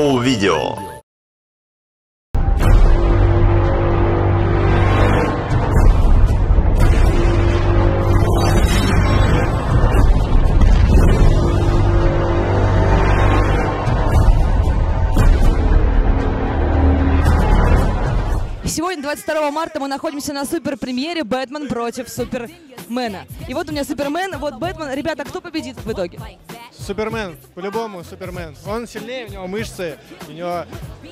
Ноу-видео. Сегодня, 22 марта, мы находимся на супер-премьере «Бэтмен против Супермена». И вот у меня Супермен, вот Бэтмен. Ребята, кто победит в итоге? Супермен, по-любому Супермен. Он сильнее, у него мышцы, у него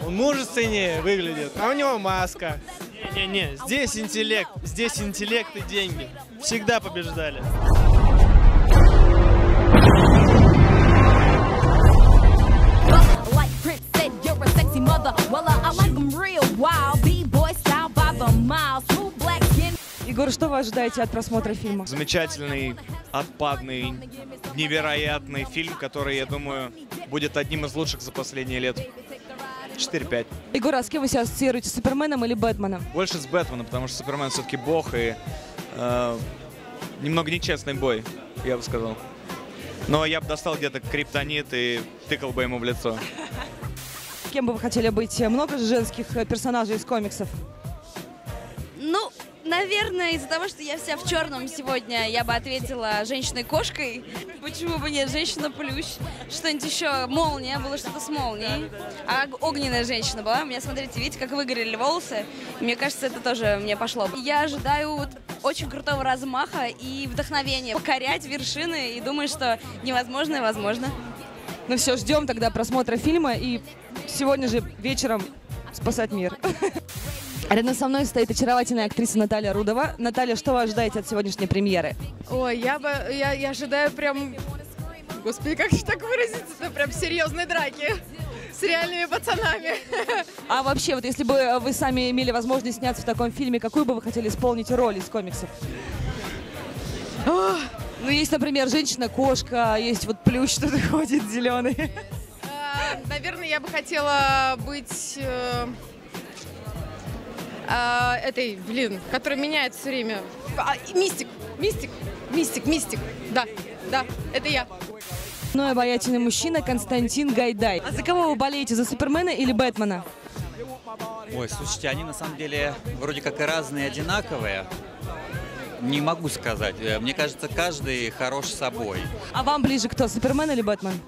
он мужественнее выглядит, а у него маска. Не-не-не, здесь интеллект, здесь интеллект и деньги. Всегда побеждали. Егор, что вы ожидаете от просмотра фильма? Замечательный, отпадный, невероятный фильм, который, я думаю, будет одним из лучших за последние лет 4-5. Егор, а с кем вы себя ассоциируете, с Суперменом или Бэтменом? Больше с Бэтменом, потому что Супермен все-таки бог и э, немного нечестный бой, я бы сказал. Но я бы достал где-то криптонит и тыкал бы ему в лицо. Кем бы вы хотели быть? Много же женских э, персонажей из комиксов. Ну, наверное, из-за того, что я вся в черном сегодня, я бы ответила женщиной-кошкой. Почему бы нет? Женщина-плющ. Что-нибудь еще. Молния. Было что-то с молнией. А огненная женщина была. У меня, смотрите, видите, как выгорели волосы. Мне кажется, это тоже мне пошло. Я ожидаю вот очень крутого размаха и вдохновения. Покорять вершины и думаю, что невозможное возможно. Ну все, ждем тогда просмотра фильма и сегодня же вечером спасать мир. Рядом со мной стоит очаровательная актриса Наталья Рудова. Наталья, что вы ожидаете от сегодняшней премьеры? Ой, я бы, я, я ожидаю прям, господи, как же так выразиться, это прям серьезной драки с реальными пацанами. А вообще, вот если бы вы сами имели возможность сняться в таком фильме, какую бы вы хотели исполнить роль из комиксов? Ну, есть, например, женщина-кошка, есть вот плющ, что-то ходит зеленый. А, Наверное, я бы хотела быть э, а, этой, блин, которая меняется все время. А, мистик, мистик, мистик, мистик. Да, да, это я. Ну и обаятельный мужчина Константин Гайдай. А за кого вы болеете, за Супермена или Бэтмена? Ой, слушайте, они на самом деле вроде как и разные, одинаковые. Не могу сказать. Э, Мне кажется, каждый хорош собой. А вам ближе кто, Супермен или Бэтмен?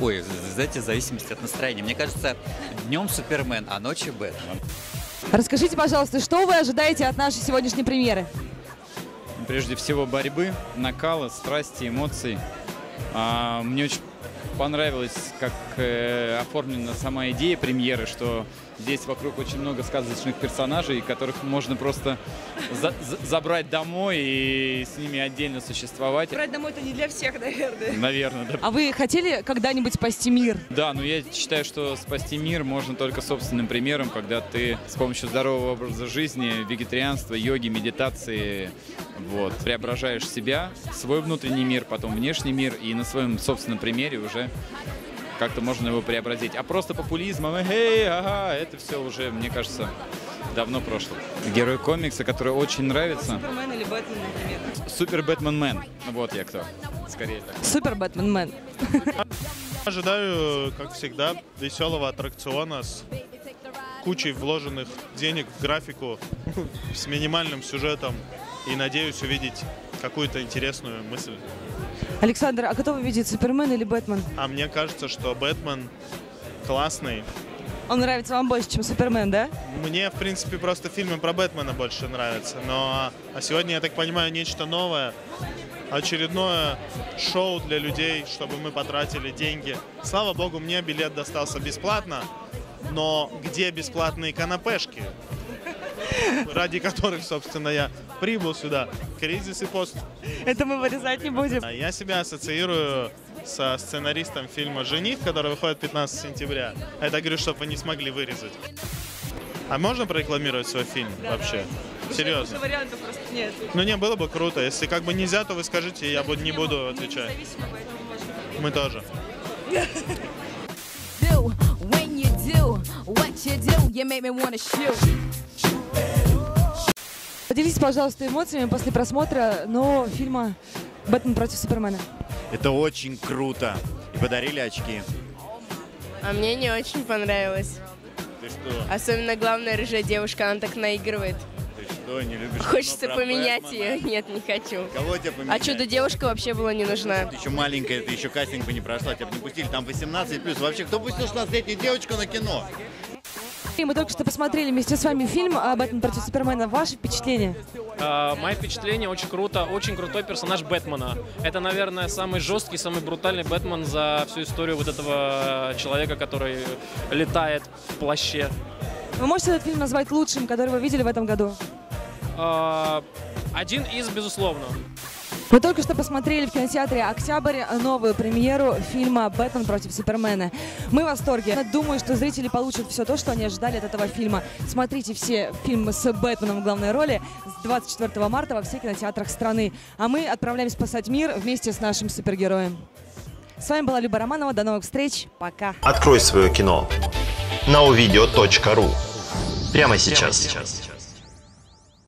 Ой, знаете, в зависимости от настроения. Мне кажется, днем Супермен, а ночью Бэтмен. Расскажите, пожалуйста, что вы ожидаете от нашей сегодняшней премьеры? Прежде всего борьбы, накала, страсти, эмоций. А, мне очень понравилось, как э, оформлена сама идея премьеры, что здесь вокруг очень много сказочных персонажей, которых можно просто за- за- забрать домой и с ними отдельно существовать. Брать домой это не для всех, наверное. Наверное, да. А вы хотели когда-нибудь спасти мир? Да, но я считаю, что спасти мир можно только собственным примером, когда ты с помощью здорового образа жизни, вегетарианства, йоги, медитации, вот, преображаешь себя, свой внутренний мир, потом внешний мир, и на своем собственном примере уже как-то можно его преобразить. А просто популизмом, эй, ага, это все уже, мне кажется, давно прошло. Герой комикса, который очень нравится, Супермен или Бэтмен, например? Супер Бэтмен Мэн. Вот я кто. Скорее так. Супер Бэтмен Мэн. Ожидаю, как всегда, веселого аттракциона с кучей вложенных денег в графику, с минимальным сюжетом и надеюсь увидеть какую-то интересную мысль. Александр, а кто вы видите, Супермен или Бэтмен? А мне кажется, что Бэтмен классный. Он нравится вам больше, чем Супермен, да? Мне, в принципе, просто фильмы про Бэтмена больше нравятся. Но а сегодня, я так понимаю, нечто новое. Очередное шоу для людей, чтобы мы потратили деньги. Слава богу, мне билет достался бесплатно. Но где бесплатные канапешки? Ради которых, собственно, я прибыл сюда. Кризис и пост. Это мы вырезать не будем. А Я себя ассоциирую со сценаристом фильма «Жених», который выходит 15 сентября. Это говорю, чтобы вы не смогли вырезать. А можно прорекламировать свой фильм вообще? Серьезно? вариантов просто нет. Ну не, было бы круто. Если как бы нельзя, то вы скажите, я буду, не буду отвечать. Мы тоже. When you do what you do, you make me wanna shoot. Поделитесь, пожалуйста, эмоциями после просмотра нового фильма «Бэтмен против Супермена». Это очень круто. И подарили очки. А мне не очень понравилось. Ты что? Особенно главная рыжая девушка, она так наигрывает. Ты что, не любишь Хочется поменять Бэтмена? ее. Нет, не хочу. Кого тебе поменять? А чудо-девушка вообще была не нужна. Ты еще маленькая, ты еще кастинг бы не прошла, тебя бы не пустили. Там 18 плюс. Вообще, кто пустил 16-летнюю девочку на кино? И мы только что посмотрели вместе с вами фильм «Бэтмен против Супермена». Ваши впечатления? А, Мои впечатления очень круто, очень крутой персонаж Бэтмена. Это, наверное, самый жесткий, самый брутальный Бэтмен за всю историю вот этого человека, который летает в плаще. Вы можете этот фильм назвать лучшим, который вы видели в этом году? А, Один из, безусловно. Мы только что посмотрели в кинотеатре «Октябрь» новую премьеру фильма «Бэтмен против Супермена». Мы в восторге. Думаю, что зрители получат все то, что они ожидали от этого фильма. Смотрите все фильмы с Бэтменом в главной роли с 24 марта во всех кинотеатрах страны. А мы отправляемся спасать мир вместе с нашим супергероем. С вами была Люба Романова. До новых встреч. Пока. Открой свое кино на увидео.ру прямо сейчас.